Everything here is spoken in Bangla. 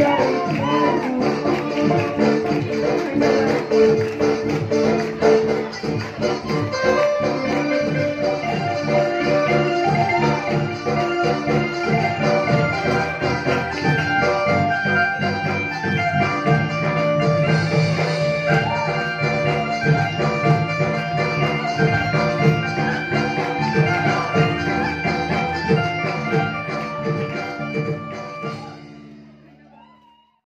Yeah.